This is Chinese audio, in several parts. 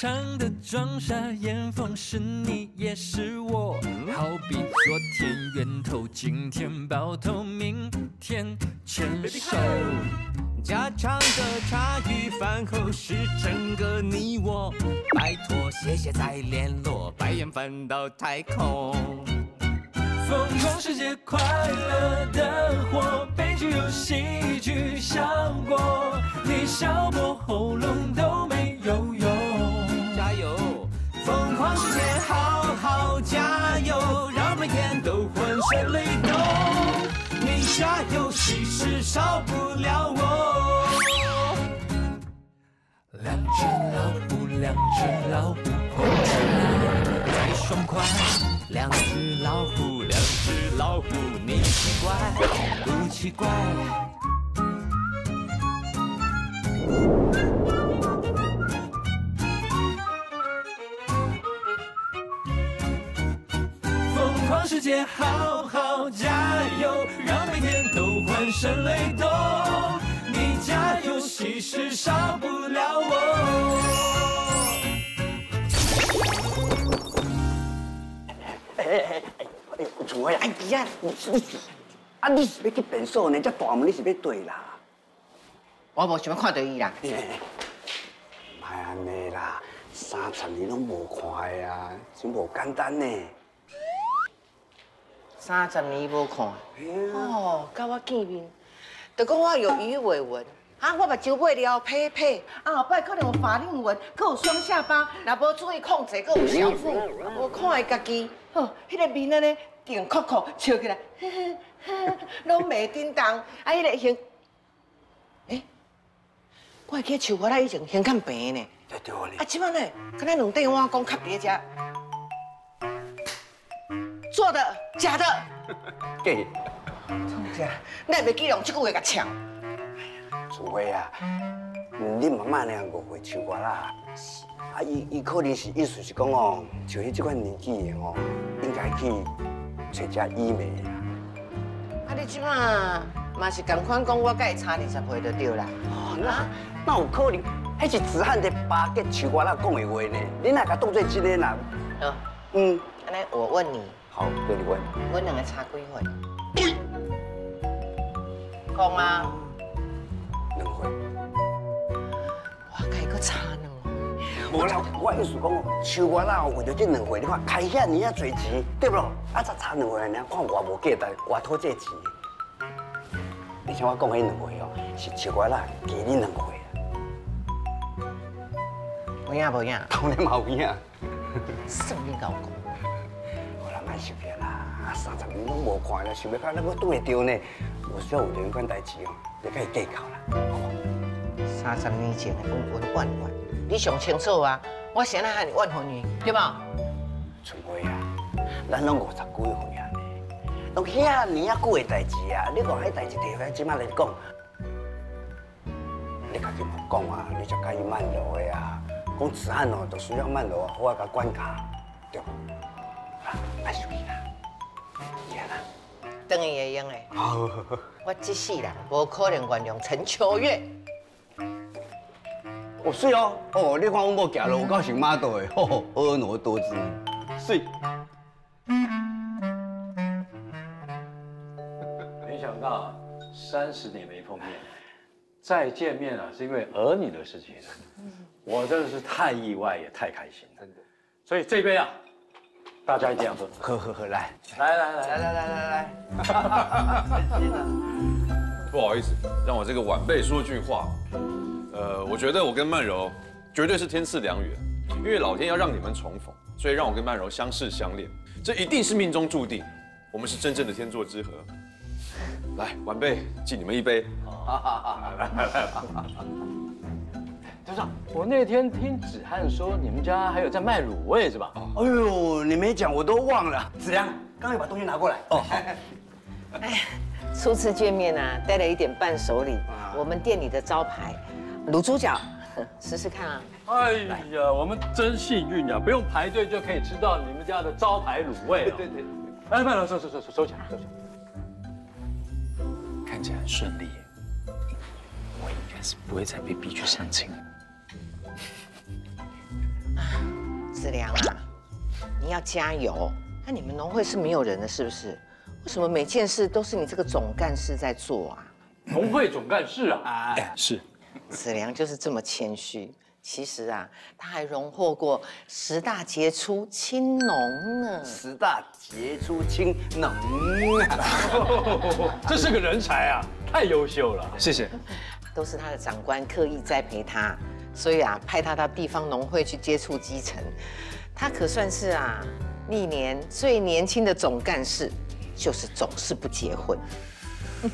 长的装傻，眼风是你也是我，好比昨天圆头，今天爆头，明天牵手。家常的茶余饭后是整个你我，拜托谢谢再联络，白眼翻到太空。疯狂世界，快乐的火，悲剧有喜剧效果，你笑破喉咙都每天都浑身雷动。你家有喜事少不了我。两只老虎，两只老虎跑起来最爽快。两只老虎，两只老虎，你奇怪不奇怪？世界，好好加油，让每天都欢声雷动。你加油喜事少不了我。哎哎哎哎，厝诶，哎呀，你你啊，你是要去变数呢？这大门你是要对啦？我无想要看到伊啦。莫安尼啦，三十年拢无看的啊，真无简单呢。三十年无看，哦，甲我见面，就讲我有鱼尾纹，啊，我目睭尾了撇撇，啊，后摆可能有法令纹，佮有双下巴，若无注意控制，佮有小腹，我看会家己，吼，迄个面安尼定酷酷笑起来，拢袂叮当，啊，迄个形，诶，我会记得树花仔以前形较平呢，对对咧啊，。即摆呢，敢若两块碗公卡伫遮。做的假的，假，假，你也袂记用这句话甲呛。除非啊，你妈妈那样误会唱歌啦。啊，伊伊可能是意思是讲哦，像你这款年纪的哦，应该去找只医美啦。啊，你即马嘛是共款讲，我甲伊差二十岁就对啦。哦，那那有可能，迄是子汉的巴结唱歌啦讲的话呢。你哪甲当做真的啦？哦，嗯，安尼我问你，好，那你问，我两个差几会，公吗？两块。哇，开个茶两块，我我意思讲哦，手我啦为着这两块，你看开遐尔啊多钱，对不喽？啊才差两块，你看我无价值，我讨这钱。而且我讲的两块哦，是手我啦，给你两块有。影无影，头年嘛有影，生意搞。讲。我啦，三十年拢无看啦，想要看咱要对得着呢，有需要有这款代志哦，你甲伊计较啦，好无？三十年前的温温婉婉，你上清楚啊！我先来喊你万婚女，对吧？春梅啊，咱拢五十几岁啊呢，拢遐尔啊久的代志啊，你讲迄代志摕回来即马来讲，你家己莫讲啊，你就介意慢路的啊，讲子汉哦，就需要慢路啊，好啊甲管教，对不？啊，莫生气啦，是啊啦，等于会用的。好，我这世人无可能原谅陈秋月。哦水哦，哦，你看我某行路有够像马道的，吼，婀娜多姿，水。没想到三十年没碰面，再见面啊，是因为儿女的事情。我真的是太意外，也太开心，真的。所以这杯啊，大家一定要喝喝喝喝来来来来来来来。不好意思让我这个晚辈说句话。呃我觉得我跟曼柔绝对是天赐良缘因为老天要让你们重逢所以让我跟曼柔相视相恋。这一定是命中注定我们是真正的天作之合。来晚辈敬你们一杯。好好好来来。队长，我那天听子翰说你们家还有在卖卤味是吧？哎呦，你没讲我都忘了。子良，刚刚把东西拿过来。哦，好。哎初次见面啊，带了一点伴手礼，我们店里的招牌卤猪脚，试试看啊。哎呀，我们真幸运呀，不用排队就可以吃到你们家的招牌卤味。对对。哎，慢点，收收收收收起来，收起来。看起来很顺利耶，我应该是不会再被逼去相亲了。子良啊，你要加油。那你们农会是没有人的，是不是？为什么每件事都是你这个总干事在做啊？农会总干事啊，哎，是，子良就是这么谦虚。其实啊，他还荣获过十大杰出青农呢。十大杰出青农啊，这是个人才啊，太优秀了。谢谢。都是他的长官刻意栽培他，所以啊，派他到地方农会去接触基层。他可算是啊，历年最年轻的总干事，就是总是不结婚。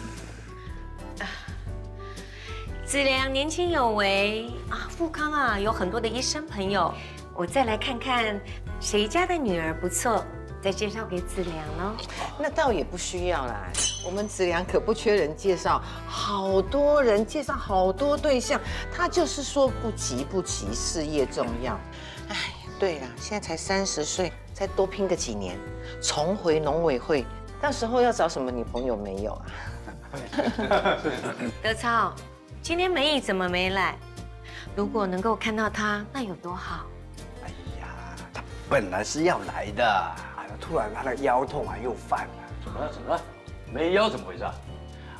子良年轻有为啊，富康啊有很多的医生朋友，我再来看看谁家的女儿不错，再介绍给子良喽。那倒也不需要啦，我们子良可不缺人介绍，好多人介绍好多对象，他就是说不急不急，事业重要。哎，对了，现在才三十岁，再多拼个几年，重回农委会，到时候要找什么女朋友没有啊？德超，今天梅姨怎么没来？如果能够看到她，那有多好。哎呀，他本来是要来的，突然他的腰痛啊又犯了。怎么了？怎么了？没腰怎么回事啊？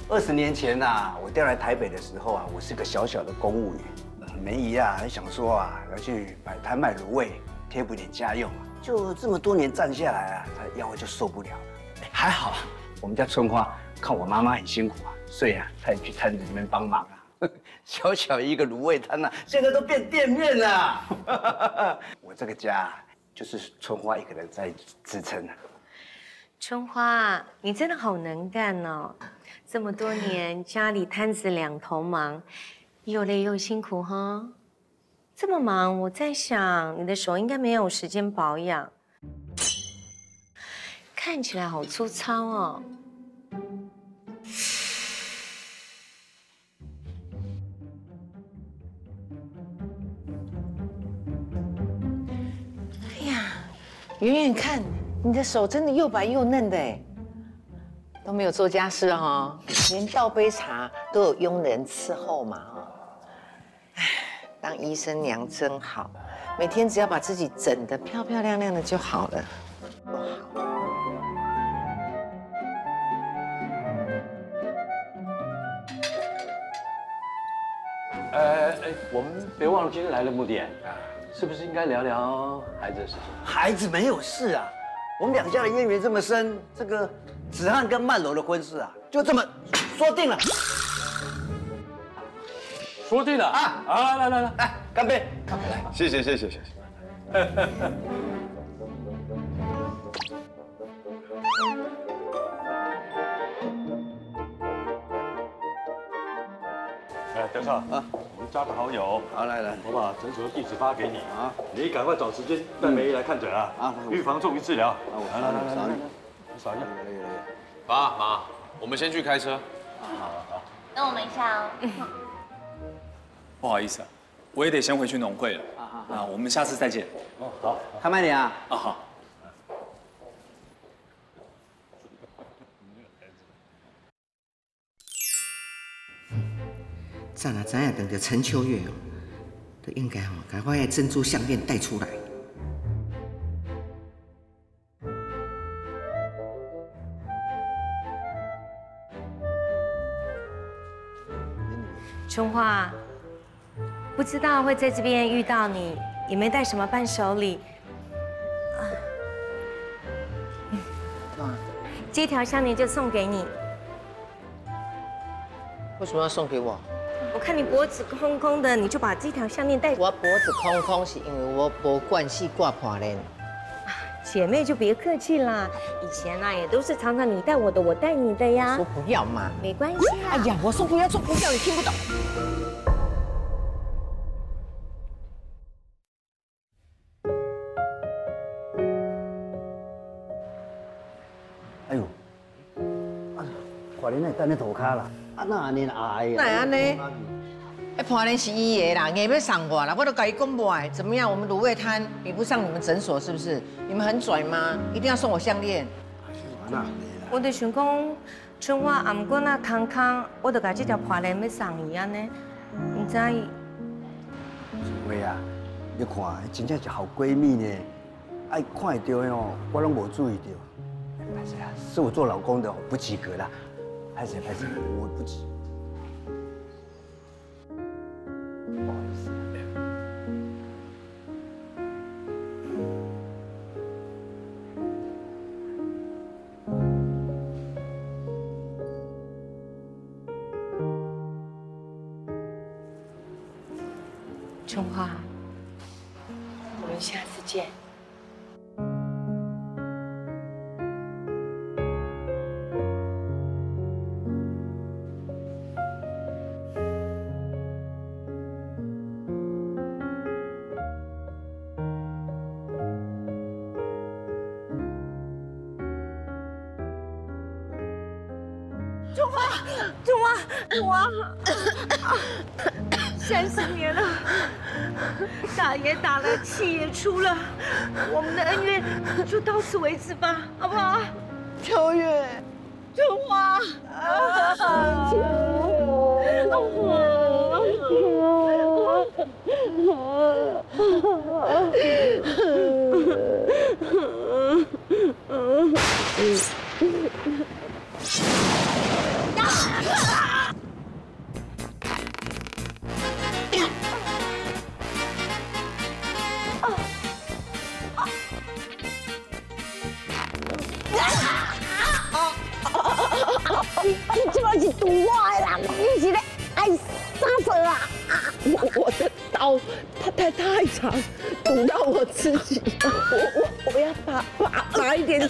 二十年前呐、我调来台北的时候啊，我是个小小的公务员。呃梅姨啊，还想说啊，要去摆摊卖卤味，贴补点家用啊。就这么多年站下来啊，他腰就受不了了。哎还好啊，我们家春花看我妈妈很辛苦啊，所以啊，她也去摊子里面帮忙啊。小小一个卤味摊呐、现在都变店面了。我这个家啊就是春花一个人在支撑啊。春花，你真的好能干哦！这么多年 家里摊子两头忙，又累又辛苦哈。这么忙，我在想你的手应该没有时间保养，看起来好粗糙哦。远远看，你的手真的又白又嫩的哎，都没有做家事哈、连倒杯茶都有佣人伺候嘛哈。哎，当医生娘真好，每天只要把自己整得漂漂亮亮的就好了。多好。哎哎，我们别忘了今天来的目的，是不是应该聊聊孩子的事情？孩子没有事啊，我们两家的渊源这么深，这个子翰跟曼柔的婚事啊，就这么说定了。说定了啊啊！来来来，来，干杯！谢谢谢谢谢谢。哎，德少啊，加个好友，好，来来，我把诊所的地址发给你啊，你赶快找时间带梅姨来看诊啊，啊预防重于治疗。我来来来来来扫你，你扫一下。爸妈，我们先去开车。好，好等我们一下哦。不好意思啊，我也得先回去农会了。啊，我们下次再见。哦，好，开慢点啊。啊，好。早若知影等着陈秋月哦，都应该吼，把我的珍珠项链带出来。春花，不知道会在这边遇到你，也没带什么伴手礼。啊，这条项链就送给你。为什么要送给我？我看你脖子空空的，你就把这条项链戴。我脖子空空是因为我无惯系挂破链。姐妹就别客气啦，以前啊也都是常常你带我的，我带你的呀说。不要嘛。没关系啦。哎呀，我说不要，说不要，你听不懂。哎呦，啊，华莲那等你涂骹啦，啊那安尼哎呀，哪会安尼？哎，破链是伊的啦，硬要送我啦，我都跟你讲卖，怎么样？我们卤味摊比不上你们诊所，是不是？你们很拽吗？一定要送我项链？我就想讲，春花啊，毋过那康康，我就把这条破链要送伊安尼，唔知伊喂啊，你看，真正是好闺蜜呢，爱看到哦，我拢无注意到。拍谁啊？是我做老公的不及格啦，拍谁拍谁，我不急。不好意思。打也打了，气也出了，我们的恩怨就到此为止吧，好不好？秋月，春花，你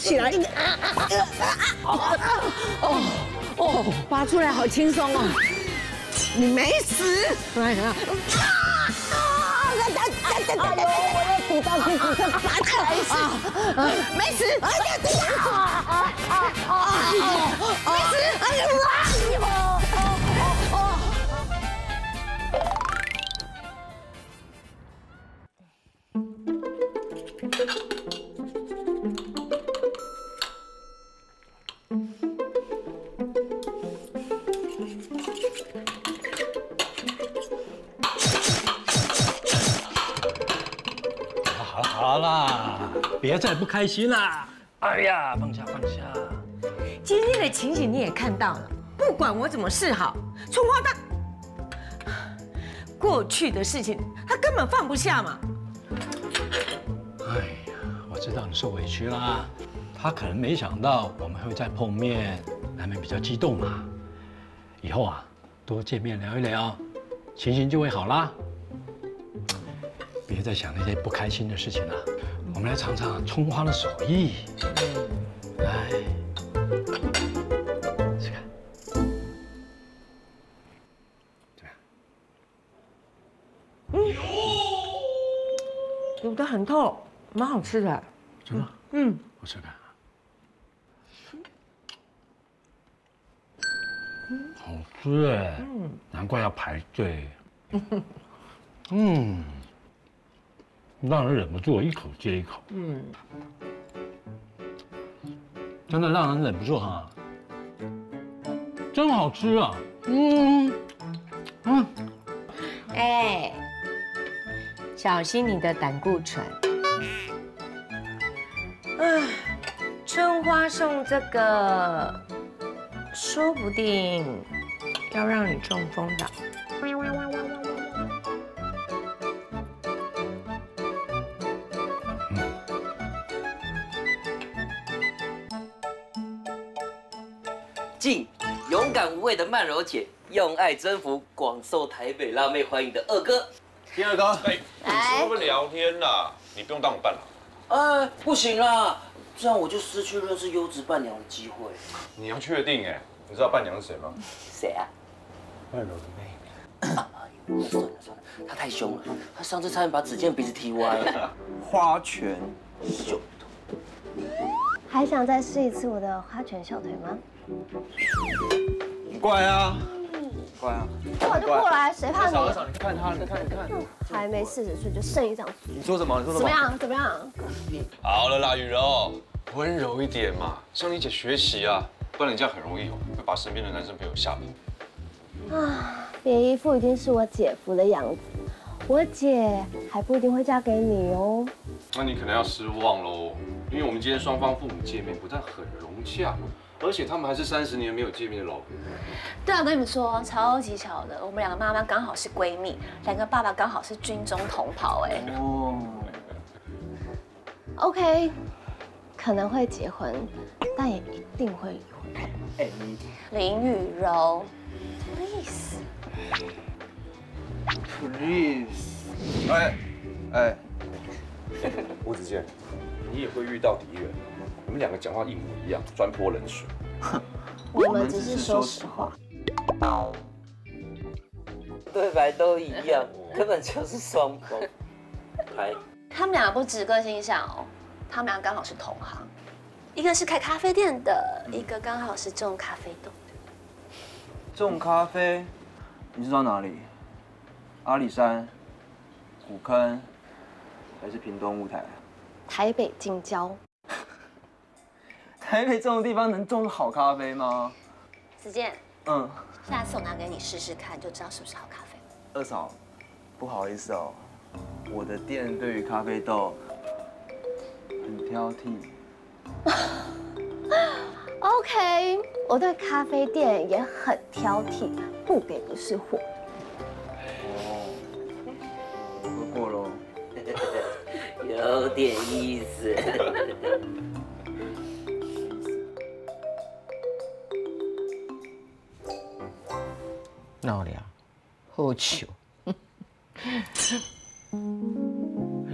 起来。哦 哦，拔出来好轻松哦。你没死！哎呀！哎呦，我要堵到自己这拔起来死！没死！哎呀，等下！啊啊啊啊！没死！哎呦！开心啦！哎呀，放下放下。今天的情景你也看到了，不管我怎么示好，春花她过去的事情，他根本放不下嘛。哎呀，我知道你受委屈啦。他可能没想到我们会再碰面，难免比较激动嘛。以后啊，多见面聊一聊，情形就会好啦。别再想那些不开心的事情了，我们来尝尝葱花的手艺。来，吃看，怎么样？卤的很透，蛮好吃的。真的？嗯，我吃看。好吃哎，难怪要排队。嗯，让人忍不住一口接一口。嗯，真的让人忍不住哈。真好吃啊！嗯嗯，哎，小心你的胆固醇。唉，春花送这个，说不定要让你中风的。勇敢无畏的曼柔姐，用爱征服广受台北辣妹欢迎的二哥。第二哥，哎，你是不是聊天啦？你不用当我伴郎。哎，不行啦，这样我就失去认识优质伴娘的机会。你要确定哎，你知道伴娘是谁吗？谁啊？曼柔的妹。哎呦，算了算了，他太凶了，他上次差点把子健鼻子踢歪了。花拳秀还想再试一次我的花拳绣腿吗？怪啊，怪啊！过就过来，谁怕你？嫂，你看他，你看你看，还没四十岁就剩一张嘴，你说什么？你说什么？怎么样？怎么样？好了啦，雨柔，温柔一点嘛，向你姐学习啊，不然你这样很容易哦，会把身边的男生朋友吓跑。啊，别一副一定是我姐夫的样子。我姐还不一定会嫁给你哦。那你可能要失望喽，因为我们今天双方父母见面不但很融洽，而且他们还是三十年没有见面的老朋友。对啊，我跟你们说，超级巧的，我们两个妈妈刚好是闺蜜，两个爸爸刚好是军中同袍，哎。哦。OK，可能会结婚，但也一定会离婚。哎，林雨柔，Please。Please。哎，哎。吴子健，你也会遇到敌人。你们两个讲话一模一样，专泼冷水。我们只是说实话。对白都一样，根本就是双峰。来，他们俩不止个性像哦，他们俩刚好是同行，一个是开咖啡店的，一个刚好是种咖啡豆的。种咖啡？你知道哪里？阿里山、古坑，还是屏东雾台？台北近郊。台北这种地方能种好咖啡吗？子健，嗯，下次我拿给你试试看，就知道是不是好咖啡。二嫂，不好意思哦，我的店对于咖啡豆很挑剔。OK，我对咖啡店也很挑剔，不给不是货。哦，喝过喽，有点意思。闹了，好笑。哎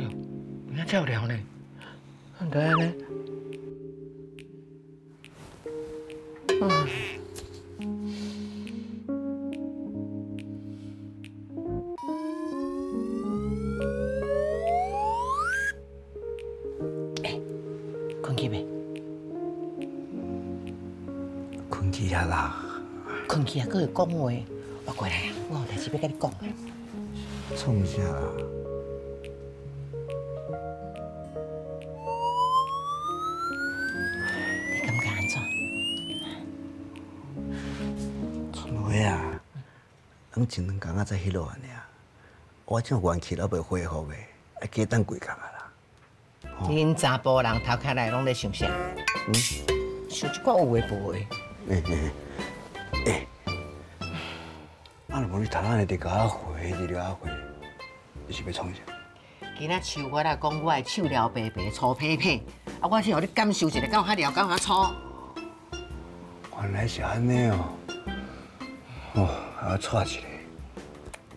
呦，你看照聊呢，很可爱呢。嗯。哎，困去没？困去呀啦。困去啊，搁会讲话。我过来啊，我有代志要跟你讲。创啥？你敢不敢安怎？春花啊，咱前两工仔才迄落安尼啊，我这元气都未恢复的，要加等几工啊啦。恁查甫人头壳内拢在想啥？嗯，想一寡有诶无诶。诶诶诶。你头仔日伫甲我回，伫了回，你是要创啥？今仔像我来讲，我的手了白白、粗皮皮，啊！我是互你感受一下，敢有遐了，敢有遐粗？原来是安尼哦。哦，啊，错一下。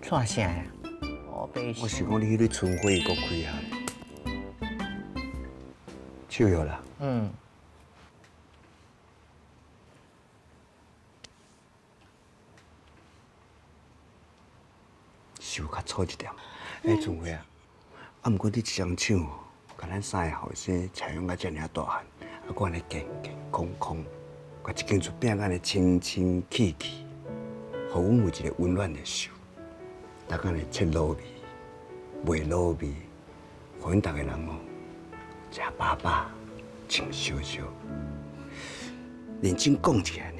错啥呀？我白。我想讲你迄个春晖搁开啊。手有啦。嗯。好一点，哎，春花啊，啊，毋过你一双手，甲咱三个后生采用到遮尔大汉，啊，我安尼健健康康，甲一间厝变安尼清清气气，互阮有一个温暖的手，大家来吃卤味，卖卤味，互阮逐个人哦，食饱饱，穿烧烧。认真讲起来呢，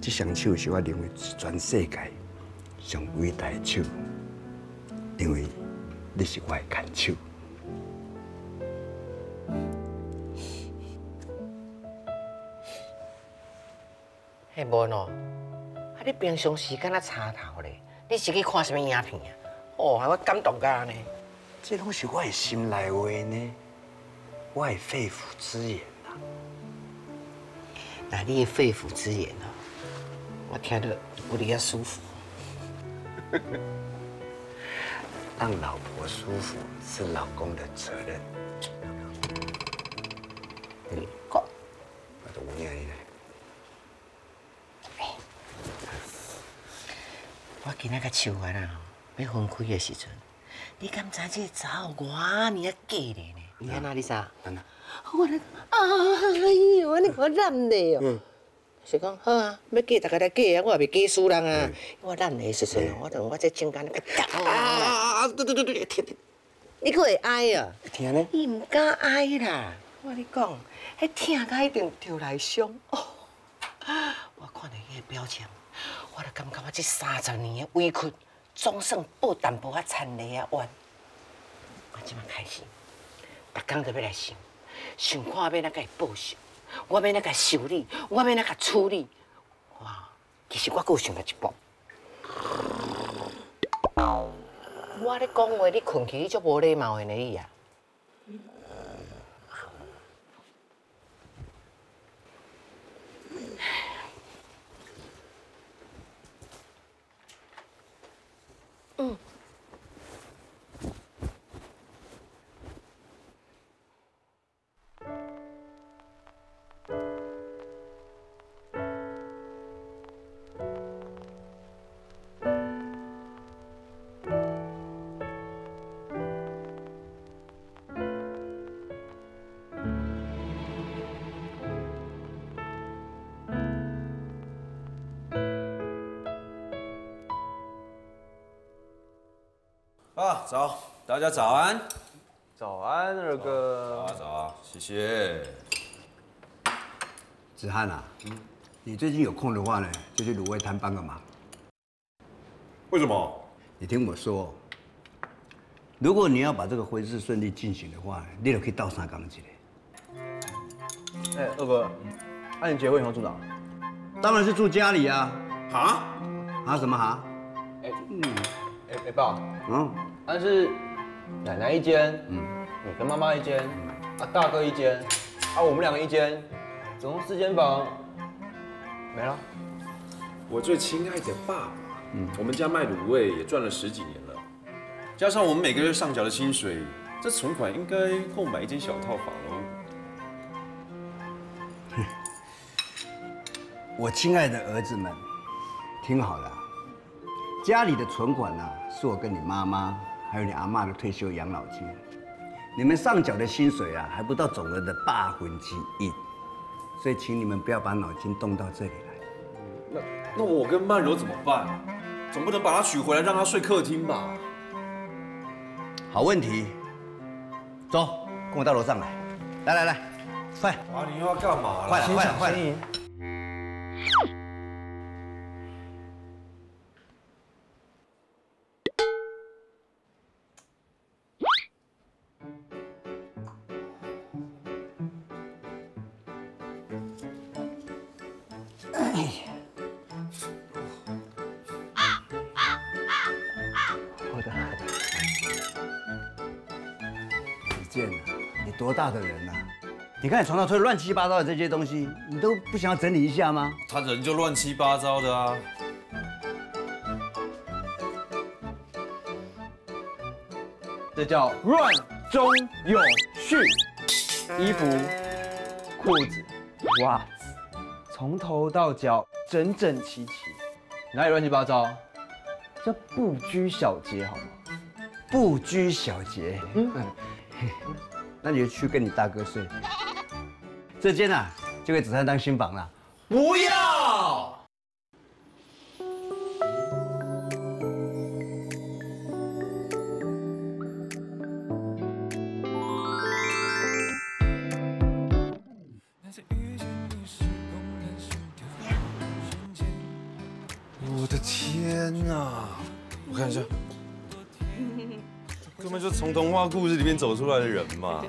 这双手是我认为全世界上伟大的手。因为你是我的看手，嘿无喏，啊你平常时间啊插头咧，你是去看什么影片啊？哦，我感动噶呢。这拢是我的心内话呢，我的肺腑之言呐。那你的肺腑之言啊，我听得有点舒服。让老婆舒服是老公的责任。嗯，好，我念呢。我今仔个手完啊，要分开的时阵，你敢知这查某我尔假咧呢？你看哪里啥？我来，哎呦，你我烂的哦。是讲好啊，要嫁大家来嫁啊，我也袂嫁输人啊。我染的时阵，我等我这情感那个啊，对对对对，听听，你可会哀啊？听呢？你唔敢哀啦，我跟你讲，迄听甲一定跳来伤哦。我看到伊个表情，我就感觉我这三十年的委屈总算报淡薄仔田地啊冤。我即马开始，逐工都要来想，想看要哪甲伊报仇，我要哪甲修理，我要哪甲处理。哇，其实我还有想到一步。我咧讲话，你困起你就无礼貌的呢啊！嗯。早，大家早安。早安，二哥。早早，谢谢。子翰啊，你最近有空的话呢，就去卤味摊帮个忙。为什么？你听我说，如果你要把这个婚事顺利进行的话，你就可以倒三缸去嘞。哎，二哥，那你结婚以后住哪？当然是住家里啊。哈？啊什么哈？哎，嗯，哎哎爸，嗯，但是奶奶一间，嗯，你跟妈妈一间，啊大哥一间，啊我们两个一间，总共四间房，没了。我最亲爱的爸爸，嗯，我们家卖卤味也赚了十几年了，加上我们每个月上缴的薪水，这存款应该够买一间小套房喽。我亲爱的儿子们，听好了，家里的存款呢、是我跟你妈妈还有你阿妈的退休养老金，你们上缴的薪水啊，还不到总额的八分之一，所以请你们不要把脑筋动到这里来。那那我跟曼柔怎么办？总不能把她娶回来让她睡客厅吧？好问题，走，跟我到楼上来，来来来，快！啊，你又要干嘛快了，快了，快了！大的人呐、你看你床上堆乱七八糟的这些东西，你都不想要整理一下吗？他人就乱七八糟的啊。这叫乱中有序。衣服、裤子、袜子，从头到脚整整齐齐，哪里乱七八糟？叫不拘小节，好吗？不拘小节。嗯，那你就去跟你大哥睡。这间啊，就给子珊当新房了。不要！童话故事里面走出来的人嘛。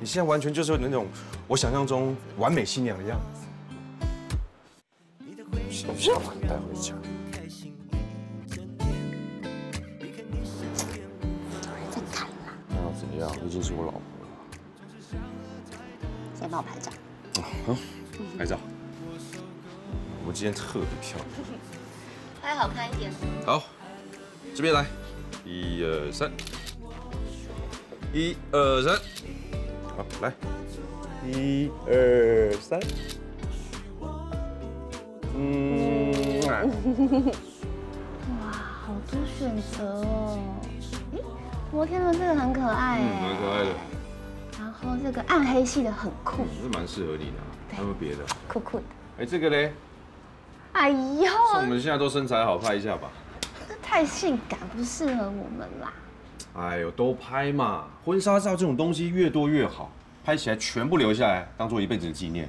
你现在完全就是那种我想象中完美新娘的样子。想不想把你带回家？那要怎样？毕竟是我老婆了。先帮我拍照。好，拍照。我今天特别漂亮。拍好看一点。好，这边来，一二三，一二三，好，来，一二三，嗯，啊。哇，好多选择哦。诶，摩天轮这个很可爱嗯，哎蛮，可爱的，然后这个暗黑系的很酷，是蛮适合你的啊。还有别的？酷酷的。哎，这个嘞，哎呦，我们现在都身材好，拍一下吧。这太性感，不适合我们啦。哎呦，都拍嘛，婚纱照这种东西越多越好，拍起来全部留下来，当做一辈子的纪念。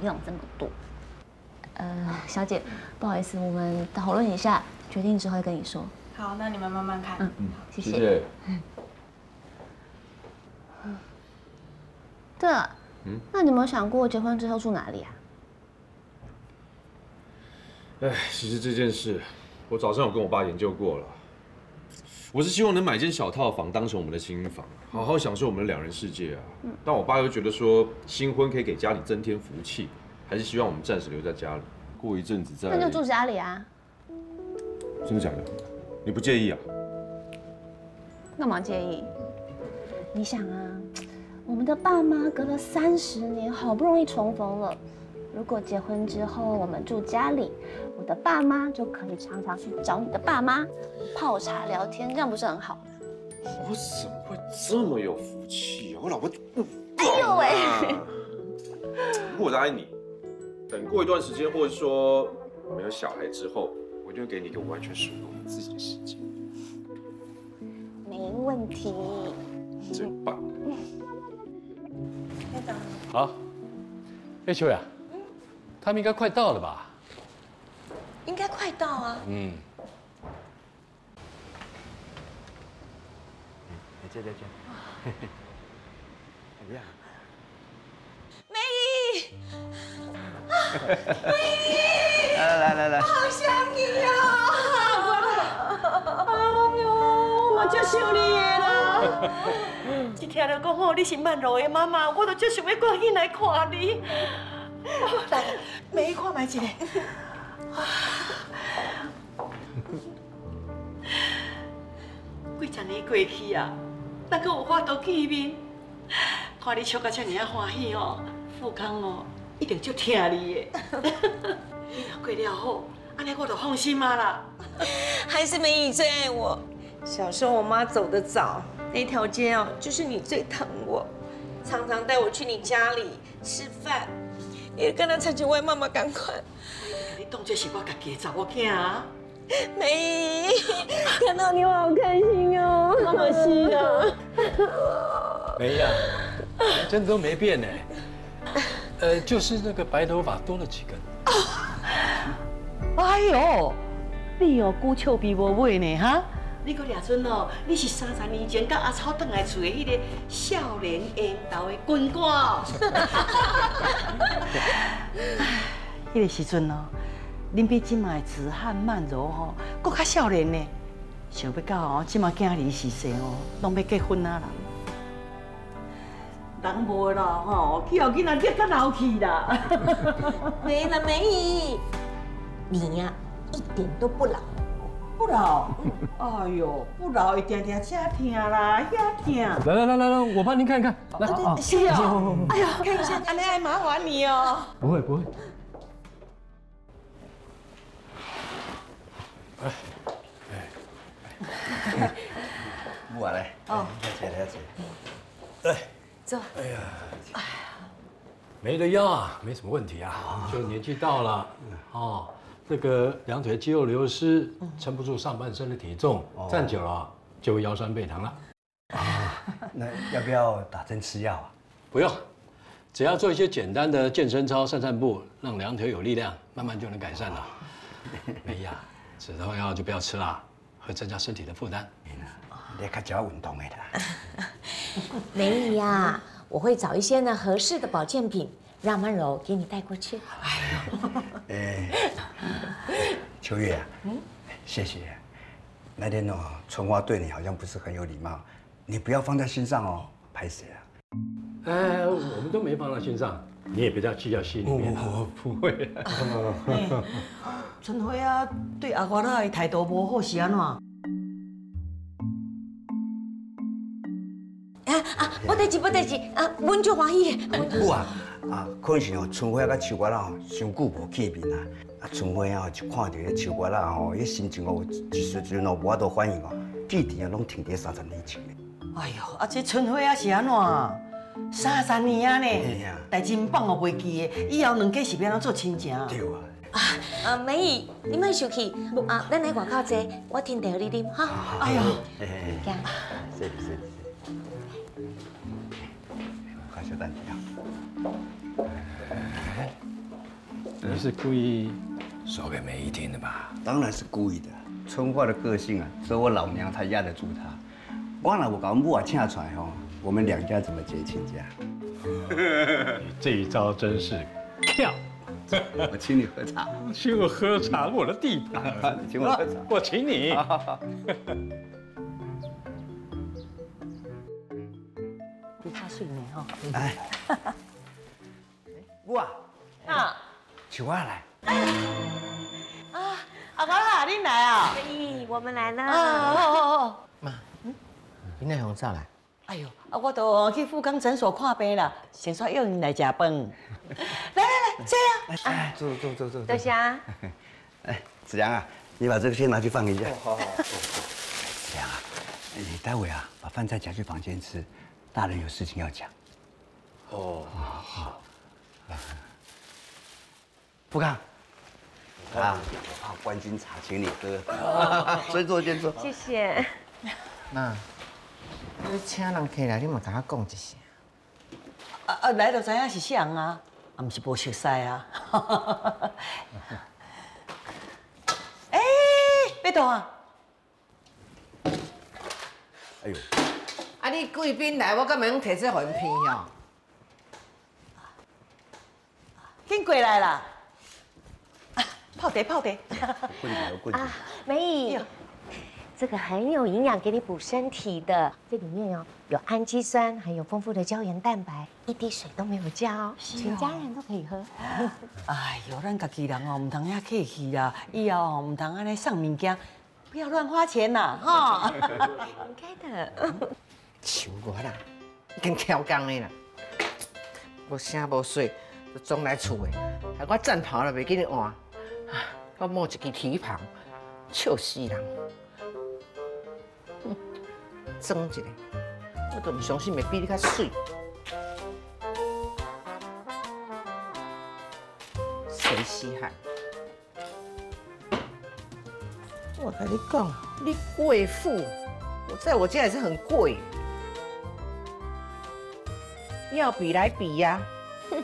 不用这么多。呃，小姐，不好意思，我们讨论一下，决定之后再跟你说。好，那你们慢慢看。嗯，谢谢。谢谢。对了，嗯那你有没有想过结婚之后住哪里啊？哎，其实这件事，我早上有跟我爸研究过了。我是希望能买间小套房当成我们的新房，好好享受我们的两人世界啊。但我爸又觉得说新婚可以给家里增添福气，还是希望我们暂时留在家里，过一阵子再。那就住家里啊，真的假的？你不介意啊？干嘛介意？你想啊，我们的爸妈隔了三十年，好不容易重逢了。如果结婚之后我们住家里，我的爸妈就可以常常去找你的爸妈泡茶聊天，这样不是很好吗？我怎么会这么有福气啊？我老婆，哎呦喂！不过我答应你，等过一段时间，或者说我们有小孩之后，我就会给你一个完全属于我们自己的时间。没问题。真棒！好，哎，秋雅，他们应该快到了吧？应该快到啊。嗯，你这边见。怎么样？梅姨，来来来来，好想你呀！哎呦，我就想你的啦。一听到讲吼你是曼柔的妈妈，我就足想要赶紧来看你。来，梅姨看卖一个。几十年过去啊，咱阁有法度见面，看你笑到遮尔啊欢喜哦，富康哦，一定足疼你的。过了好，安尼我就放心啊啦。还是梅姨最爱我。小时候我妈走得早，那条街哦，就是你最疼我，常常带我去你家里吃饭，也跟她参加我妈妈赶快。你当这是我家己的查某囝啊？梅姨，看到你我好开心哦，那么是啊。没呀，真的都没变呢。呃，就是那个白头发多了几根。哎呦，你哦久笑比无尾呢哈？你搁掠准哦，你是三十年前甲阿草倒来厝的迄个少年缘投的滚瓜。迄个时阵哦，恁比即卖子汉曼柔吼，搁较少年呢。想不到哦，即卖囝儿是谁哦，拢要结婚啊啦。人无啦吼，去后囡仔越较老气啦。没了梅姨，你呀、一点都不老。不老，哎呦，不老一定定这疼啦，遐疼。来来来来来，我帮您看一看。来，是哦，哎呀，看一下，安尼还麻烦你哦。不会不会。我来。哦，来坐来坐。对，走。哎呀，没得腰啊，没什么问题啊，就年纪到了，哦，这个两腿肌肉流失，撑不住上半身的体重，站久了就会腰酸背疼了。那要不要打针吃药啊？不用，只要做一些简单的健身操、散散步，让两腿有力量，慢慢就能改善了。哎呀，止痛药就不要吃了，会增加身体的负担。你较少运动的啦。梅姨呀，我会找一些呢合适的保健品，让曼柔给你带过去。哎呦，秋月啊，谢谢。那天哦，春花对你好像不是很有礼貌，你不要放在心上哦，拍谁啊？哎，我们都没放在心上，你也不要记到心里面。我不会。春花啊，对阿花仔的态度无好是安怎？啊啊，不得志，不得志啊，阮就欢喜。有啊，啊，可能是哦，春花甲秋瓜啦久无见面啊。啊，春花啊，就看到迄秋瓜啦吼，迄心情哦，一时阵哦，无法度反应哦，记忆啊，拢停伫三十年前的。哎呦，啊这春花啊是安怎？三十年啊呢，代志毋放我袂记的，以后两家是要安怎做亲情？对啊。啊，梅姨，你莫生气。啊，咱来外口坐，我添茶给你啉哈。哎呦，哎。哎。这样哎，是是是。快小等一下。你是故意说给梅姨听的吧？当然是故意的。春花的个性啊，只有我老娘才压得住她。我若不把我母啊请出来吼，我们两家怎么结亲家？你 这一招真是跳！我请你喝茶，请我喝茶，我的地盘，请我喝茶，我请你。你较水呢哈？哎，我啊，啊，请我来。啊，阿哥啦，你来啊？咦，我们来了。啊，好好好。妈，你那红照来？哎呦，啊，我都去富康诊所看病啦，先说要你来食饭。来 来来，这样。哎，坐坐坐坐。多谢啊。哎，子阳啊，你把这个先拿去放一下。好好。子阳啊，你待会啊，把饭菜夹去房间吃，大人有事情要讲。哦，好。富康。啊，啊，冠军茶请你喝。先坐，先坐。谢谢。妈，你请人客来，你嘛甲我讲一声。啊啊，来就知影是谁人啊，啊，毋是无熟悉啊。哎，别动啊！哎呦，啊，你贵宾来，我干嘛用摕这互因骗哦？紧过来啦！泡茶泡茶。啊，梅姨，这个很有营养，给你补身体的。这里面哦有氨基酸，还有丰富的胶原蛋白，一滴水都没有加哦，全家人都可以喝。哎呦，咱家己人哦，唔通遐客气啦，以后哦唔通安尼送物件，不要乱花钱啦，哈。应该的。求我啦，已经挑工的啦，无声无水，就总来厝的，害我战袍都袂记得换，我摸一支蹄膀，笑死人。哼，装一个，我都唔相信会比你较水。谁稀罕？我跟你讲，你贵妇，我在我家也是很贵。要比来比呀、哼！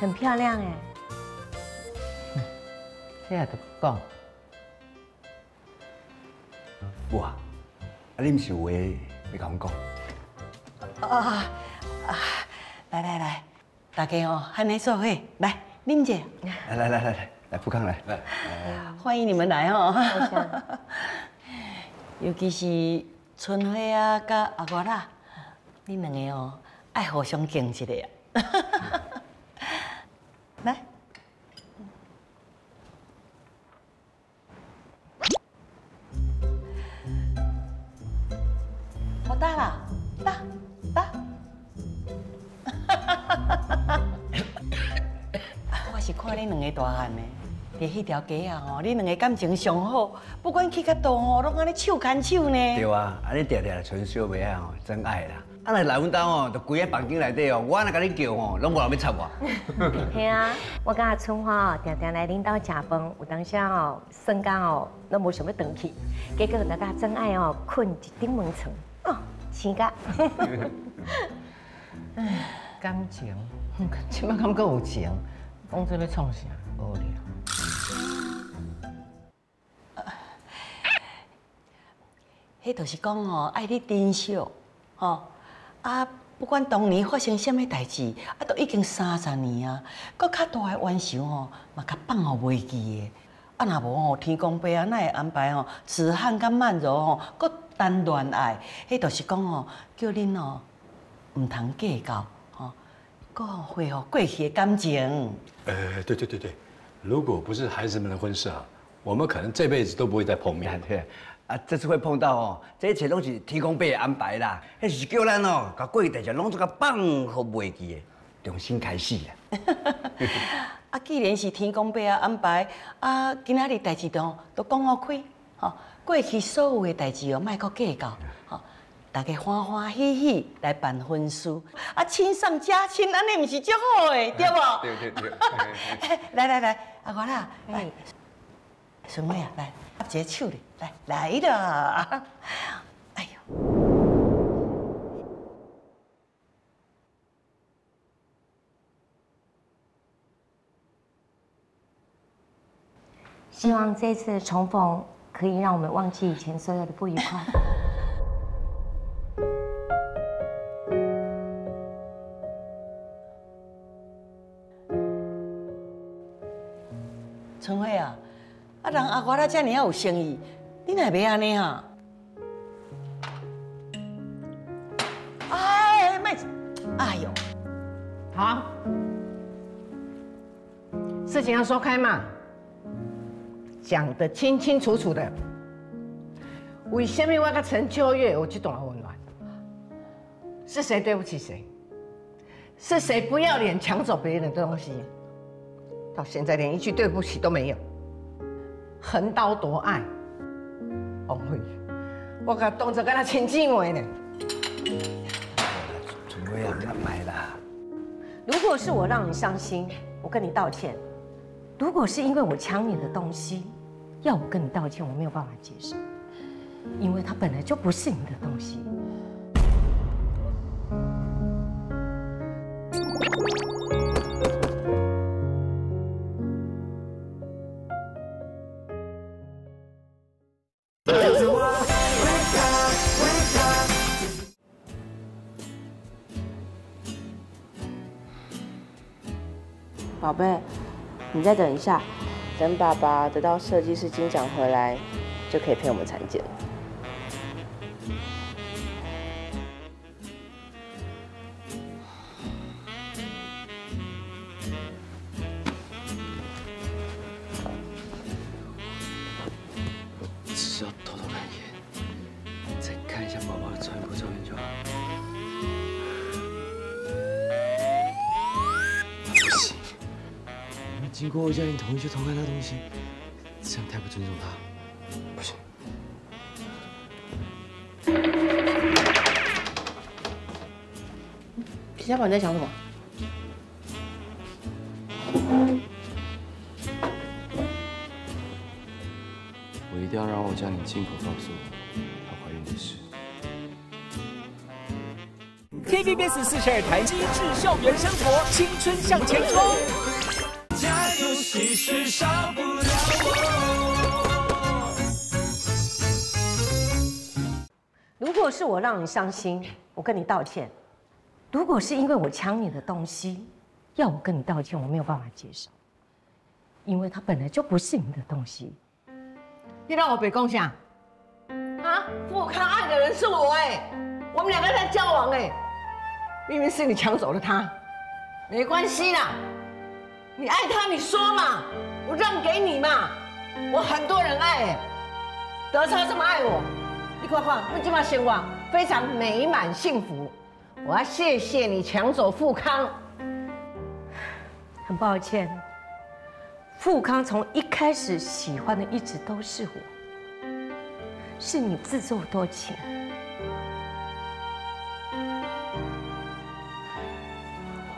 很漂亮哎。这也得讲，哇啊，啊你唔是有话要甲我讲？啊啊啊！来来来，大家哦，喊你做伙来林姐。来来来来来，来富康来来。欢迎你们来哦。尤其是春花啊，甲阿月啦，你两个哦，爱互相敬一下大啦，大大。我是看你两个大汉的。伫迄条街啊吼，你两个感情上好，不管去到倒哦，拢安尼手牵手呢。对啊，安尼定定纯小妹啊吼，真爱啦。啊来来阮兜哦，就规个房间内底哦，我若甲你叫吼，拢无人要插我。系啊，我甲阿春花哦，常常来领导食饭，有当时哦，算工哦，拢无想要回去，结果大家真爱哦，困一顶门床，哦，生甲。唉，感情，即摆感觉有情，讲这要创啥？无聊。迄就是讲哦，爱你珍惜，吼啊，不管当年发生什么代志，啊，都已经三十年啊，搁较大的冤仇吼，嘛较放互袂记的。啊，若无吼，天公伯啊，哪会安排吼，子汉甲曼柔吼，搁单恋爱？迄就是讲哦，叫恁哦，毋通计较，吼，搁恢复过去的感情。呃，对对对对，如果不是孩子们的婚事啊，我们可能这辈子都不会再碰面。对。啊，这次会碰到哦，这一切拢是天公伯的安排啦。迄是叫咱哦，把过去代志拢做甲放互袂记的，重新开始啊。啊，既然是天公伯啊安排，啊，今仔日代志都都讲好开，吼，过去所有的代志哦，莫阁计较，大家欢欢喜喜来办婚事，啊，亲上加亲，安尼毋是足好诶，对无？对对对，来来来，阿华啦，孙妹啊，来握只手哩，来来啦，哎呦，希望这次重逢。可以让我们忘记以前所有的不愉快。春花啊，啊人阿花他遮尔有生意，你哪会安尼哈？哎，妹，哎呦，好，事情要说开嘛，讲得清清楚楚的。为什么我跟陈秋月有这段温暖？是谁对不起谁？是谁不要脸抢走别人的东西？到现在连一句对不起都没有，横刀夺爱，王慧，我甲当作跟他亲姊妹呢。春花啊，那买啦。如果是我让你伤心，我跟你道歉；如果是因为我抢你的东西，要我跟你道歉，我没有办法接受，因为它本来就不是你的东西。宝贝，你再等一下，等爸爸得到设计师金奖回来，就可以陪我们产检了。过我家人同意就偷看他东西，这样太不尊重他了。不行。皮小宝你在想什么？我一定要让我家人亲口告诉我她怀孕的事。TVBS 四十二台机智校园生活，青春向前冲。家有喜事少不了我。如果是我让你伤心，我跟你道歉；如果是因为我抢你的东西，要我跟你道歉，我没有办法接受，因为它本来就不是你的东西。你让我别共享啊！富康爱的人是我哎，我们两个在交往哎，明明是你抢走了他，没关系啦，你爱他你说嘛，我让给你嘛，我很多人爱哎，德超这么爱我，你看看，你这么生活非常美满幸福，我要谢谢你抢走富康，很抱歉，富康从一开始喜欢的一直都是我，是你自作多情。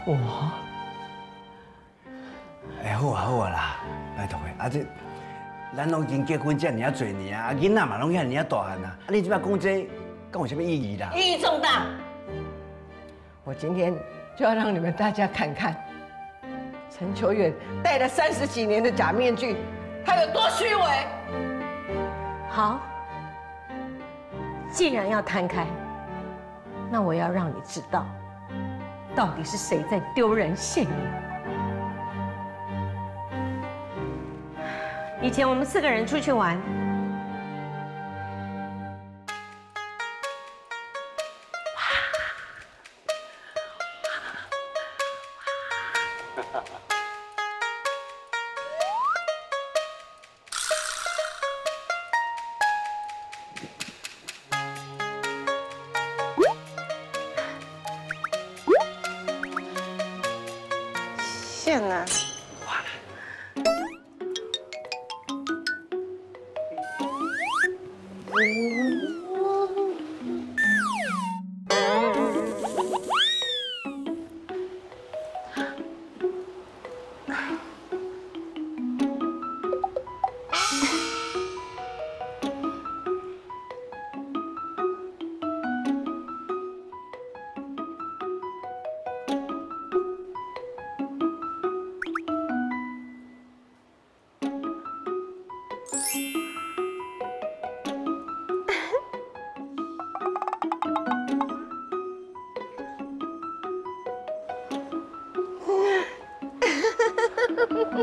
我，哎，好啊好啊啦，拜托的，啊这，咱拢已经结婚这尔多年啊，啊囡仔嘛拢遐尔大汉啊，啊你即摆讲这，敢有什么意义啦？意义重大。我今天就要让你们大家看看，陈秋远戴了三十几年的假面具，他有多虚伪。好，既然要摊开，那我要让你知道，到底是谁在丢人现眼。以前我们四个人出去玩，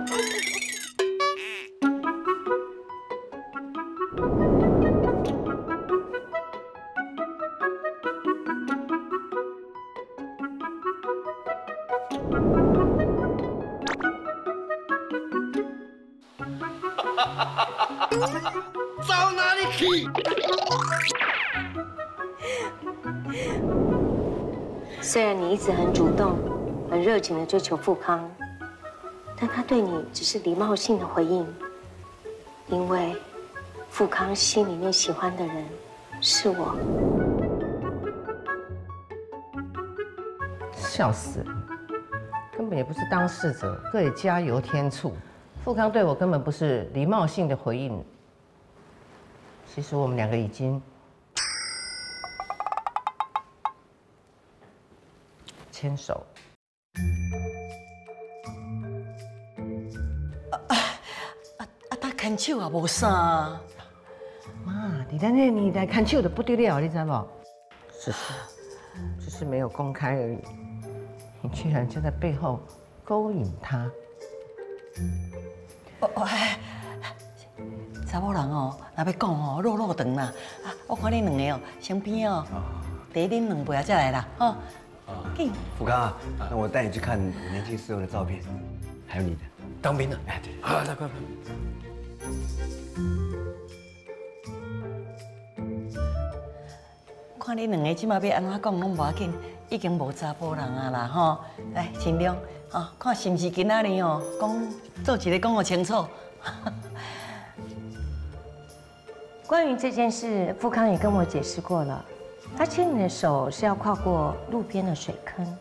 走哪里去？虽然你一直很主动、很热情的追求富康，但他对你只是礼貌性的回应，因为富康心里面喜欢的人是我。笑死，根本也不是当事者，各也加油添醋。富康对我根本不是礼貌性的回应，其实我们两个已经牵手。手也无啥。妈，你在那你来看手的不得了，你知道不？只是，只是没有公开而已。你居然就在背后勾引他。哦哦，查某人哦，若要讲哦，落落长啦。啊，我看恁两个哦，相片哦，第恁两杯啊，再来啦，哦。紧。福刚啊，那我带你去看我年轻时候的照片，还有你的当兵的。哎，对。好，来快快。看恁两个即马要安怎讲拢无要紧，已经无查甫人啊啦吼。来，尽量啊，看是毋是今仔日哦，讲做一个讲个清楚。关于这件事，富康也跟我解释过了。他牵你的手是要跨过路边的水坑。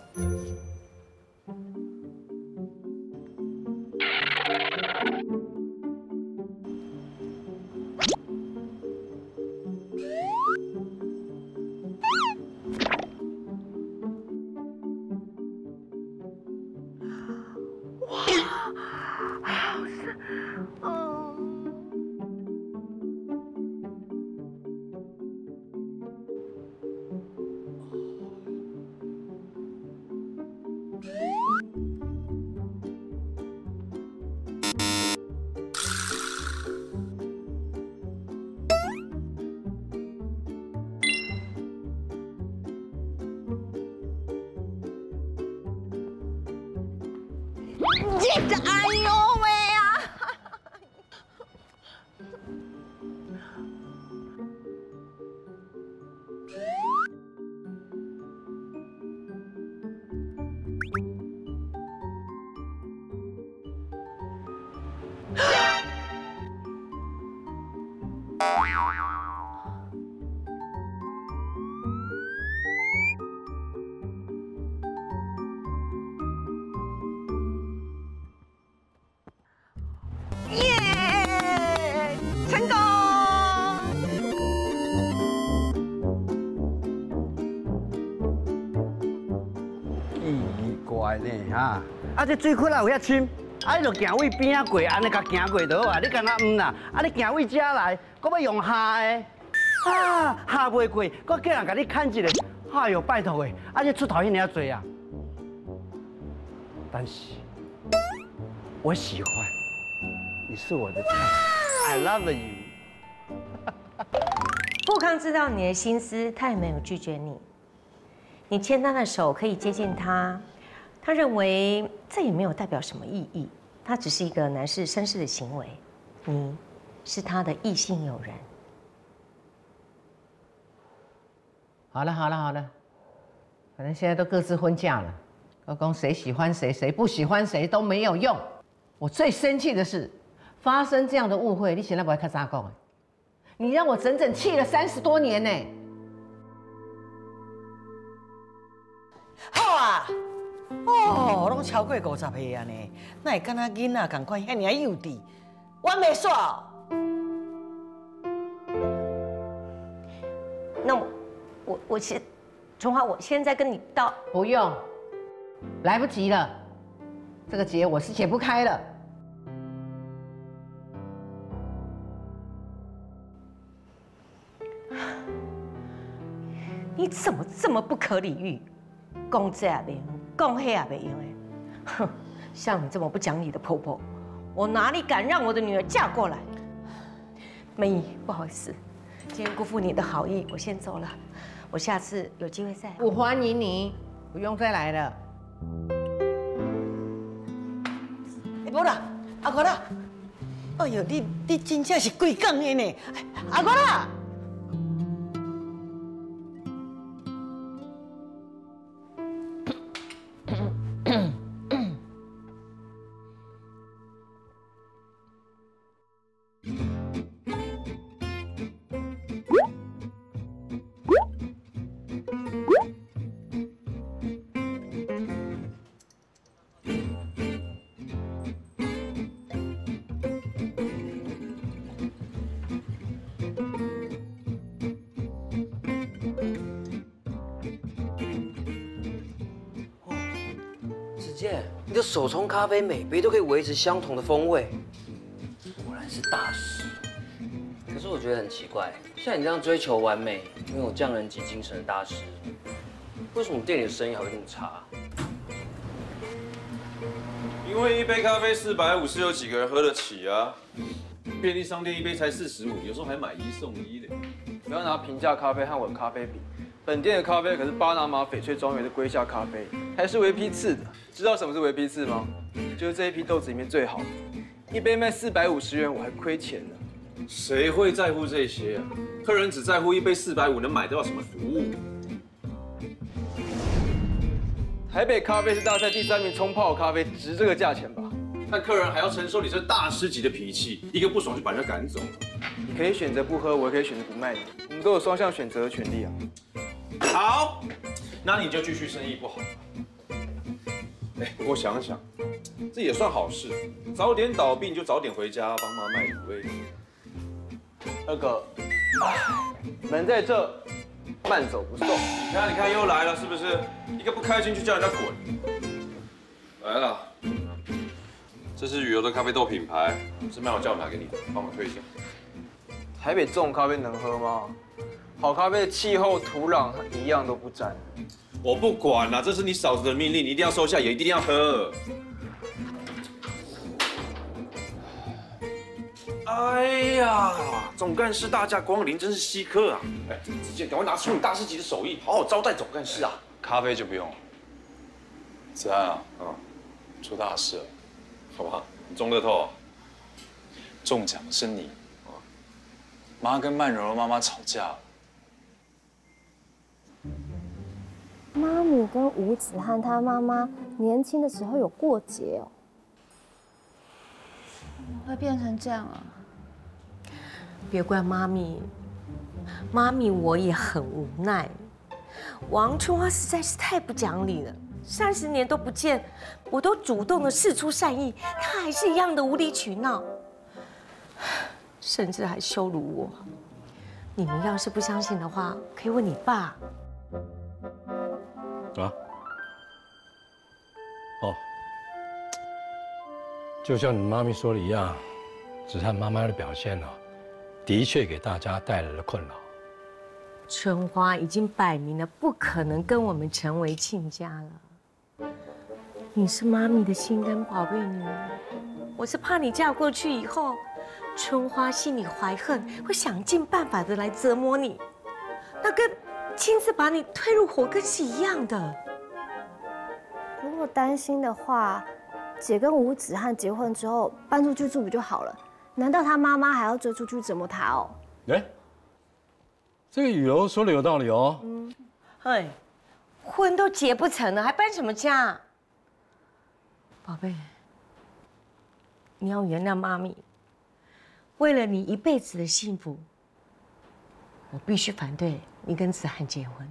啊这水库哪有遐深？啊你就行位边仔过，安尼甲行过就好啊。你敢若唔啦？啊你行位遮来，搁要用下的，啊下袂过，搁叫人甲你看一个，哎呦拜托诶，啊这出头迄尔多啊。但是，我喜欢，你是我的菜，I love you。富康知道你的心思，他也没有拒绝你。你牵他的手可以接近他，他认为这也没有代表什么意义，他只是一个男士绅士的行为。你是他的异性友人。好了好了好了，反正现在都各自婚嫁了，老公谁喜欢谁，谁不喜欢谁都没有用。我最生气的是，发生这样的误会，你现在不爱看咋讲的？你让我整整气了三十多年呢。好啊，哦，拢超过五十岁啊呢，那会敢若囡仔共款，遐尔幼稚，我袂煞。那我我我现，春花，我现在跟你道，不用，来不及了，这个结我是解不开了。你怎么这么不可理喻？讲这也讲那也没用的！哼，像你这么不讲理的婆婆，我哪里敢让我的女儿嫁过来？美姨，不好意思，今天辜负你的好意，我先走了。我下次有机会再。我欢迎你，不用再来了。哎，不啦，阿哥啦，哎呦，你你真正是贵港的呢，阿哥啦。手冲咖啡每杯都可以维持相同的风味，果然是大师。可是我觉得很奇怪，像你这样追求完美、拥有匠人级精神的大师，为什么店里的生意还会这么差？因为一杯咖啡四百五，十有几个人喝得起啊？便利商店一杯才四十五，有时候还买一送一的。不要拿平价咖啡和我的咖啡比，本店的咖啡可是巴拿马翡翠庄园的瑰夏咖啡，还是微批次的。知道什么是微批次吗？就是这一批豆子里面最好的，一杯卖四百五十元，我还亏钱呢。谁会在乎这些啊？客人只在乎一杯四百五能买到什么服务。台北咖啡是大赛第三名冲泡咖啡，值这个价钱吧？但客人还要承受你这大师级的脾气，一个不爽就把人赶走。你可以选择不喝，我也可以选择不卖你，我们都有双向选择的权利啊。好，那你就继续生意不好。哎，不过想想，这也算好事，早点倒闭就早点回家帮妈卖卤味。二哥，门在这，慢走不送。你看，你看，又来了，是不是？一个不开心就叫人家滚。来了，这是旅游的咖啡豆品牌，是麦我叫我拿给你的，帮我推一下。台北这种咖啡能喝吗？好咖啡的气候、土壤一样都不沾。我不管了，这是你嫂子的命令，你一定要收下，也一定要喝。哎呀，总干事大驾光临，真是稀客啊！哎，子健，赶快拿出你大师级的手艺，好好招待总干事啊！咖啡就不用了。子安啊，嗯，出大事了，好不好？你中乐透，啊中奖是你。妈跟曼柔柔妈妈吵架了。妈咪跟吴子翰他妈妈年轻的时候有过节哦。会变成这样啊？别怪妈咪，妈咪我也很无奈。王春花实在是太不讲理了，三十年都不见，我都主动的示出善意，她还是一样的无理取闹，甚至还羞辱我。你们要是不相信的话，可以问你爸。啊？哦，就像你妈咪说的一样，子涵妈妈的表现呢，的确给大家带来了困扰。春花已经摆明了不可能跟我们成为亲家了。你是妈咪的心肝宝贝女儿，我是怕你嫁过去以后，春花心里怀恨，会想尽办法的来折磨你，那跟亲自把你推入火坑是一样的。如果担心的话，姐跟吴子翰结婚之后搬出去住不就好了？难道他妈妈还要追出去折磨他哦？哎，这个雨柔说的有道理哦。嗯，嘿，婚都结不成了，还搬什么家？宝贝，你要原谅妈咪。为了你一辈子的幸福，我必须反对你跟子涵结婚。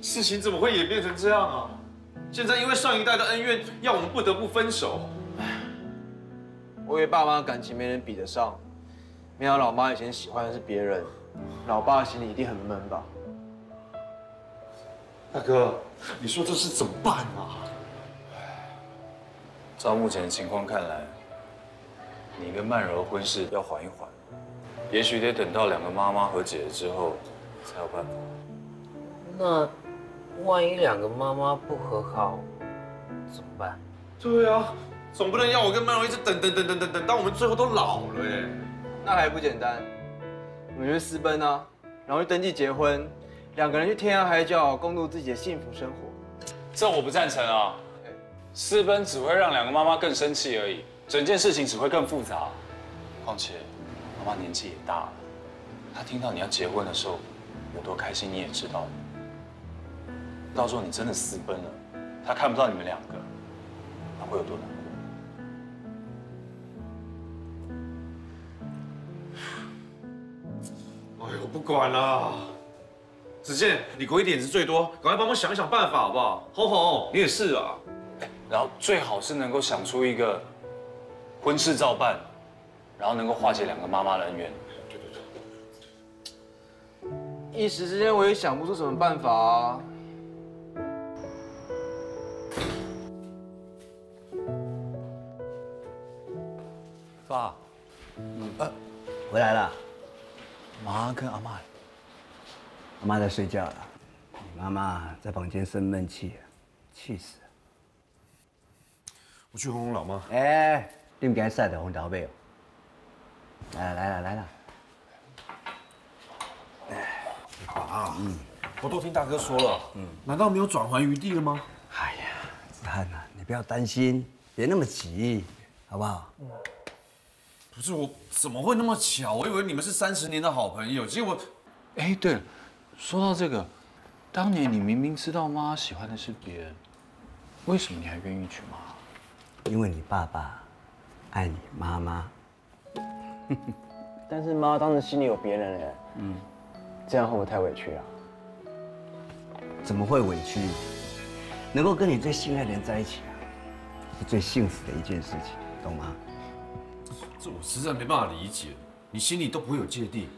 事情怎么会演变成这样啊？现在因为上一代的恩怨，要我们不得不分手。我以为爸妈感情没人比得上，没想到老妈以前喜欢的是别人，老爸心里一定很闷吧？大哥，你说这事怎么办啊？照目前的情况看来，你跟曼柔婚事要缓一缓，也许得等到两个妈妈和解了之后才有办法。那万一两个妈妈不和好，怎么办？对啊，总不能要我跟曼柔一直等等等等等等到我们最后都老了耶。那还不简单？我们就私奔啊，然后去登记结婚，两个人去天涯海角共度自己的幸福生活。这我不赞成啊！私奔只会让两个妈妈更生气而已，整件事情只会更复杂。况且妈妈年纪也大了，她听到你要结婚的时候有多开心，你也知道。到时候你真的私奔了，她看不到你们两个，她会有多难哎呦，不管了，子健，你鬼点子最多，赶快帮我想想办法好不好？红红，你也是啊。然后最好是能够想出一个婚事照办，然后能够化解两个妈妈的恩怨。对对对。一时之间我也想不出什么办法啊。爸，嗯，呃，回来了。妈跟阿妈，阿妈在睡觉了，你妈妈在房间生闷气，气死了。我去哄哄老妈。哎，你们该晒的红桃背哦。来了来了来了。爸，嗯，我都听大哥说了，嗯，难道没有转圜余地了吗？哎呀，子涵呐，你不要担心，别那么急，好不好？不是我怎么会那么巧？我以为你们是三十年的好朋友，结果……哎，对了，说到这个，当年你明明知道妈喜欢的是别人，为什么你还愿意娶妈？因为你爸爸爱你妈妈。但是妈当时心里有别人哎，嗯，这样会不会太委屈啊？怎么会委屈？能够跟你最心爱的人在一起啊，是最幸福的一件事情，懂吗？这我实在没办法理解，你心里都不会有芥蒂？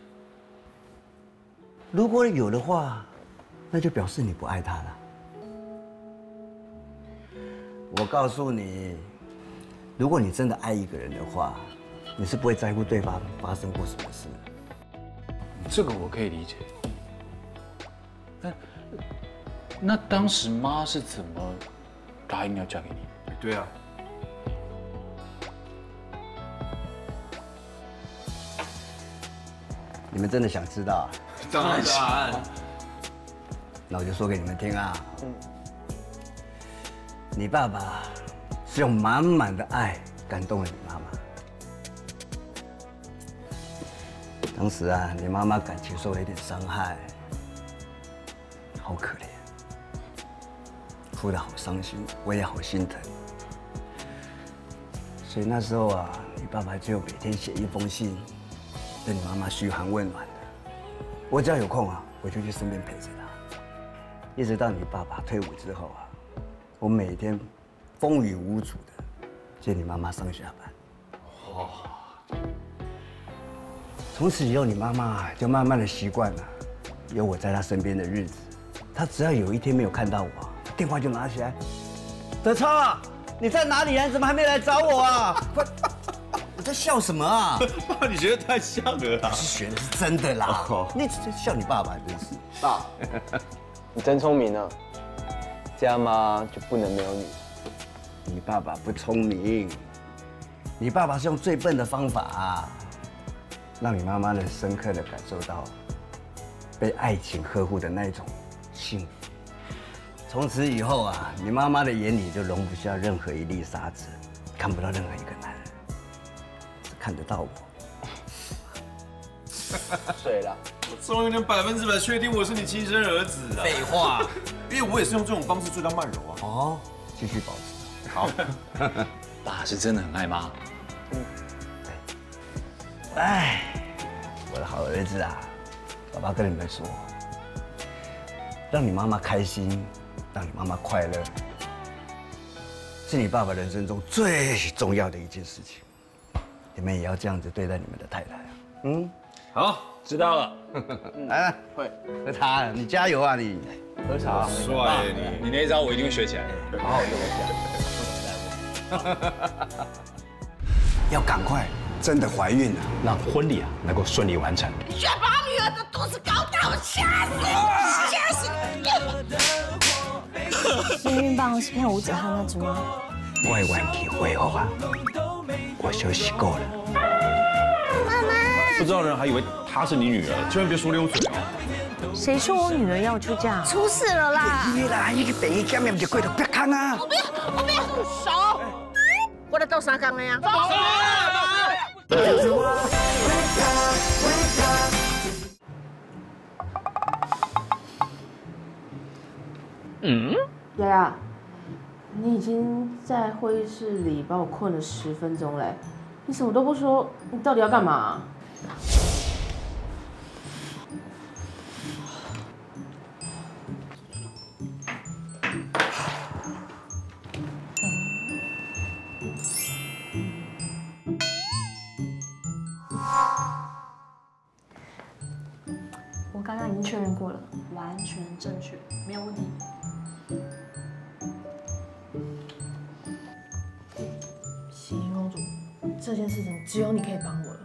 如果有的话，那就表示你不爱他了。我告诉你，如果你真的爱一个人的话，你是不会在乎对方发生过什么事。这个我可以理解。那那当时妈是怎么答应要嫁给你？对啊。你们真的想知道？当然想。那我就说给你们听啊。嗯。你爸爸是用满满的爱感动了你妈妈。当时啊，你妈妈感情受了一点伤害，好可怜，哭得好伤心，我也好心疼。所以那时候啊，你爸爸就每天写一封信。对你妈妈嘘寒问暖的，我只要有空啊，我就去身边陪着她，一直到你爸爸退伍之后啊，我每天风雨无阻的接你妈妈上下班。哇！从此以后，你妈妈就慢慢的习惯了有我在她身边的日子。她只要有一天没有看到我，电话就拿起来：“德超啊，你在哪里啊？怎么还没来找我啊？快！”你在笑什么啊？爸，你觉得太像了啦。是学的是真的啦。你笑你爸爸真是。爸，你真聪明啊。家妈就不能没有你。你爸爸不聪明，你爸爸是用最笨的方法，让你妈妈能深刻的感受到被爱情呵护的那种幸福。从此以后啊，你妈妈的眼里就容不下任何一粒沙子，看不到任何一个男人。看得到我，睡了。我终于能百分之百确定我是你亲生儿子啊！废话，因为我也是用这种方式追到曼柔啊。哦，继续保持。好，爸是真的很爱妈。嗯，对。哎，我的好儿子啊，爸爸跟你们说，让你妈妈开心，让你妈妈快乐，是你爸爸人生中最重要的一件事情。你们也要这样子对待你们的太太啊！嗯，好，知道了。来，会喝茶，你加油啊你！喝茶，帅你！你那一招我一定会学起来，好好用一下。要赶快，真的怀孕了，让婚礼啊能够顺利完成。你居然把我女儿的肚子搞大，我吓死！吓死你！验孕棒是骗吴子涵那只吗？我的元气恢复啊，我休息够了。妈妈，不知道的人还以为她是你女儿，千万别说溜嘴哦。谁说我女儿要出嫁？出事了啦！我不要，我不要动手！我来斗三缸的呀！嗯，丫丫，你已经在会议室里把我困了十分钟嘞，你什么都不说，你到底要干嘛？我刚刚已经确认过了，完全正确，没有问题。主，这件事情只有你可以帮我了，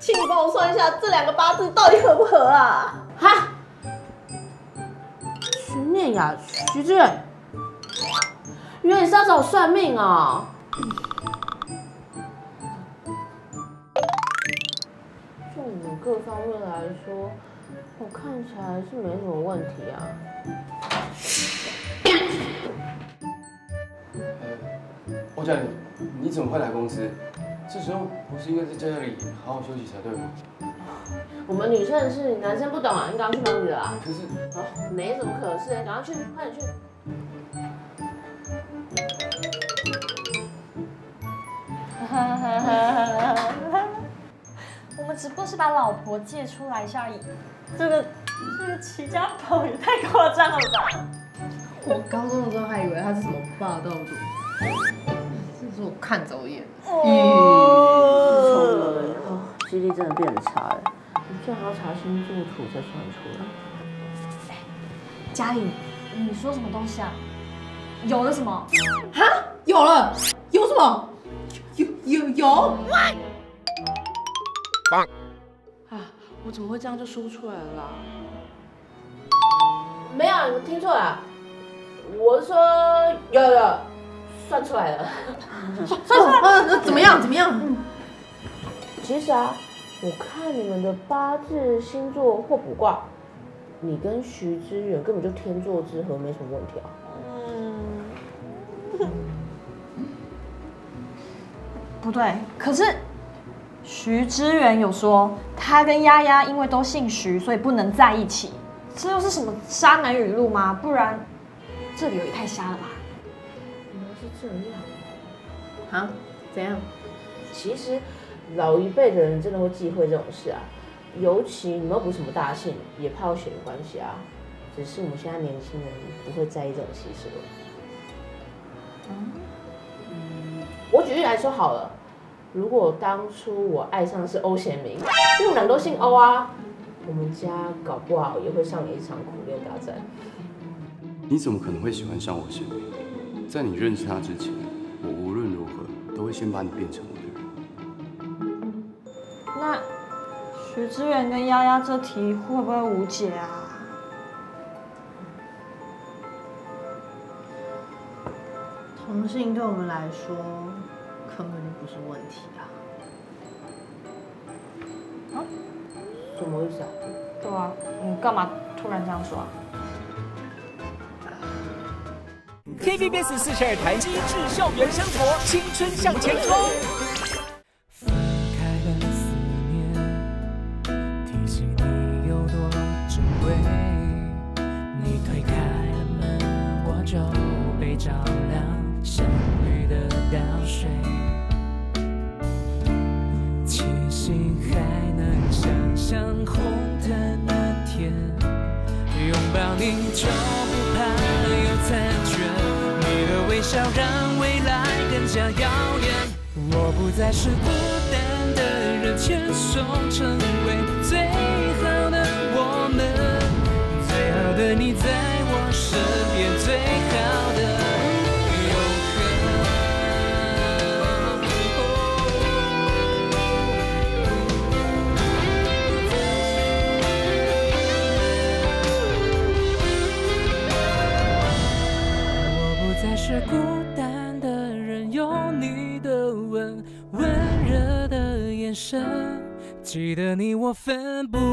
请你帮我算一下这两个八字到底合不合啊？哈？徐念雅、徐志远，原来你是要找我算命啊、就你各方面来说，我看起来是没什么问题啊。你怎么会来公司？这时候不是应该在家里好好休息才对吗？我们女生的事，男生不懂啊，你赶快去忙你的啦。可是，哦，没什么可是，赶快去，快点去。我们只不过是把老婆借出来一下而已，这个这个齐家宝也太夸张了吧！我高中的时候还以为他是什么霸道看走眼。哦哦，记忆力真的变差了，你最好要查星座图才算出来。嘉颖，你说什么东西啊？有了什么？哈，有了，有什么？有有有。棒！啊，我怎么会这样就说出来了啦？没有，你们听错了，我是说有有有，算出来了。算出来了，那怎么样？怎么样？其实啊，我看你们的八字、星座或卜卦，你跟徐之远根本就天作之合，没什么问题啊。不对，可是徐之远有说他跟丫丫因为都姓徐，所以不能在一起。这又是什么渣男语录吗？不然这理由也太瞎了吧？这样。啊？怎样？其实老一辈的人真的会忌讳这种事啊，尤其你们又不是什么大姓，也怕有血缘关系啊。只是我们现在年轻人不会在意这种习俗了。嗯，我举例来说好了，如果当初我爱上的是欧贤明，因为我们俩都姓欧啊，我们家搞不好也会上演一场苦恋大战。你怎么可能会喜欢上我贤明？在你认识他之前，我无论如何都会先把你变成我的人。那徐之远跟丫丫这题会不会无解啊？同性对我们来说根本就不是问题啊。啊？什么意思啊？对啊，你干嘛突然这样说啊？TVBS 四十二台机智校园生活，青春向前冲。分不